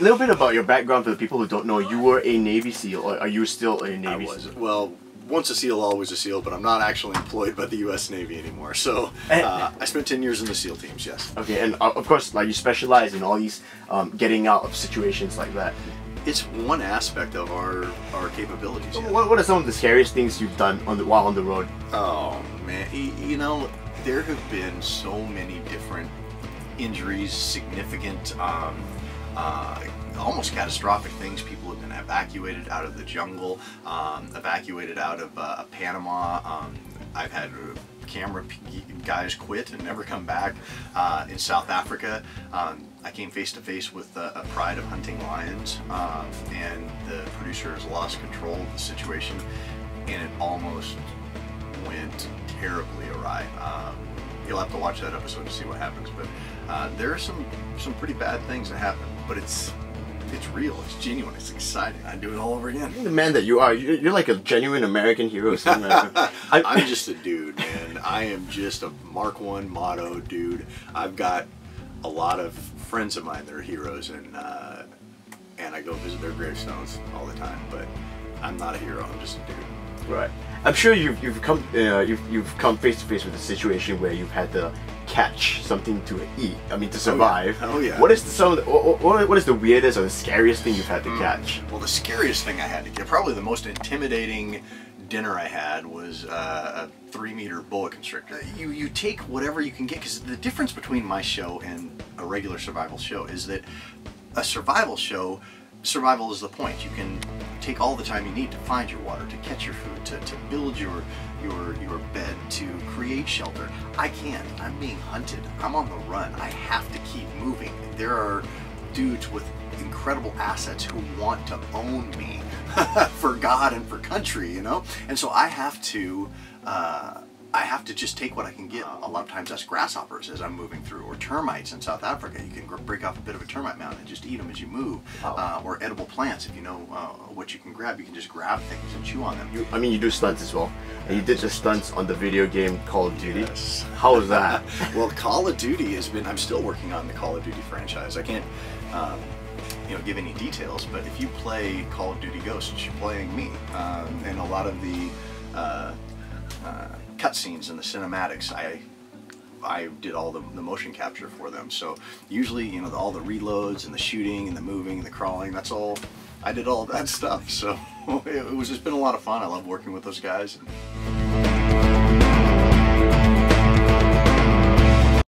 a little bit about your background for the people who don't know. You were a Navy SEAL, or are you still a Navy I was. SEAL? Well, once a SEAL, always a SEAL, but I'm not actually employed by the U.S. Navy anymore. So uh, I spent 10 years in the SEAL teams, yes. Okay, and uh, of course, like you specialize in all these um, getting out of situations like that. It's one aspect of our, our capabilities. Yeah. what, what are some of the scariest things you've done on the while on the road? Oh man, you know there have been so many different injuries, significant, um, uh, almost catastrophic things. People have been evacuated out of the jungle, um, evacuated out of uh, Panama. Um, I've had uh, camera guys quit and never come back. Uh, in South Africa, um, I came face to face with uh, a pride of hunting lions, um, and the producer has lost control of the situation, and it almost went terribly awry. You'll have to watch that episode to see what happens. But uh, there are some some pretty bad things that happen. But it's it's real. It's genuine. It's exciting. I'd do it all over again. The man that you are, you're, you're like a genuine American hero. I- I'm just a dude, man. I am just a Mark One motto dude. I've got a lot of friends of mine that are heroes, and uh, and I go visit their gravestones all the time. But I'm not a hero. I'm just a dude. Right. I'm sure you've you've come uh, you've you've come face to face with a situation where you've had to catch something to eat. I mean to survive. Oh, yeah. What is the, some of the, what, what is the weirdest or the scariest thing you've had to catch? Well, the scariest thing I had to get, probably the most intimidating dinner I had was uh, a three meter boa constrictor. You you take whatever you can get because the difference between my show and a regular survival show is that a survival show, survival is the point. You can take all the time you need to find your water, to catch your food, to, to build your your your bed, to create shelter. I can't. I'm being hunted. I'm on the run. I have to keep moving. There are dudes with incredible assets who want to own me for God and for country, you know? And so I have to, uh, I have to just take what I can get. A lot of times that's grasshoppers as I'm moving through, or termites in South Africa. You can break off a bit of a termite mound and just eat them as you move. Wow. Uh, or edible plants, if you know uh, what you can grab, you can just grab things and chew on them. You, I mean, you do stunts as well, and you did the stunts on the video game Call of Duty. Yes. How was that? well, Call of Duty has been. I'm still working on the Call of Duty franchise. I can't, um, you know, give any details. But if you play Call of Duty Ghosts, you're playing me, um, and a lot of the uh, uh, cutscenes and the cinematics, I. I did all the, the motion capture for them. So usually, you know, all the reloads and the shooting and the moving and the crawling, that's all, I did all that stuff. So it was just been a lot of fun. I love working with those guys.